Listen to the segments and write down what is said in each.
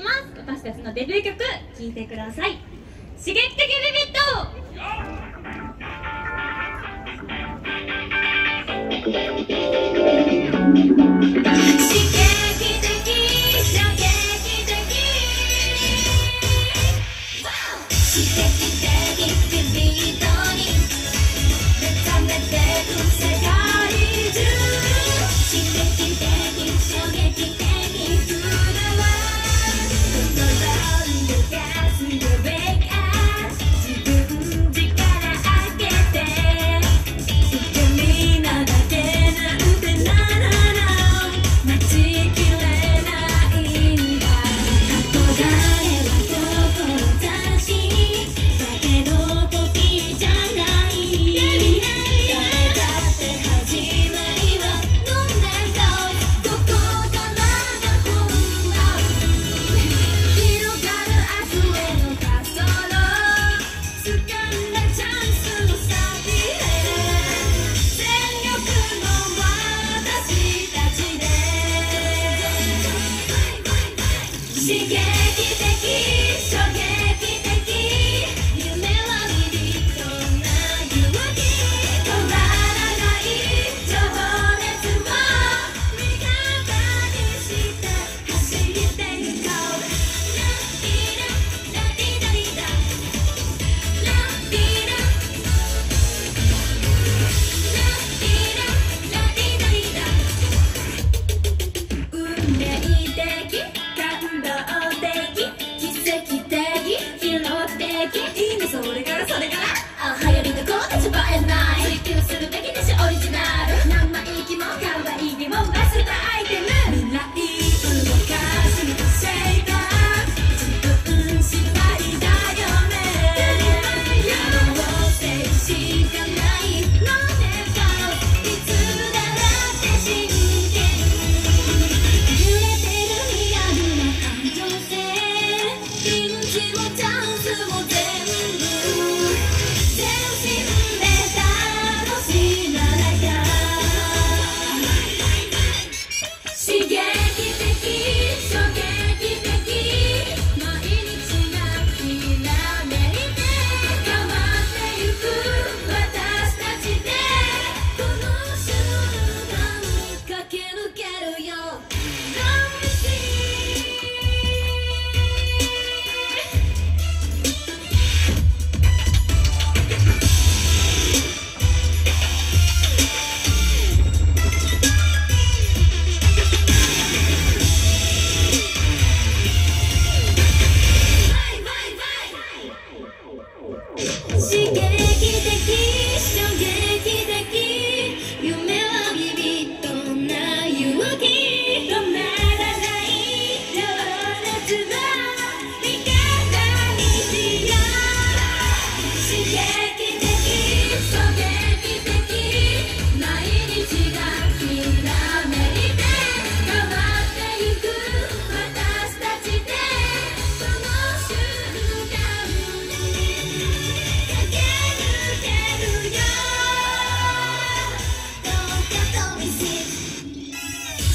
ります。私たちのデビュー曲聴いてください。刺激的ビビット。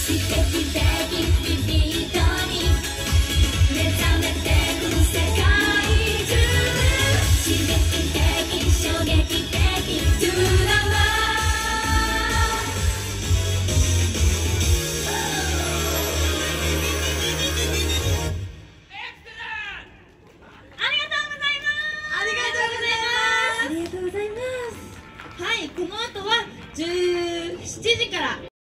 Sit back, sit back. 7時から。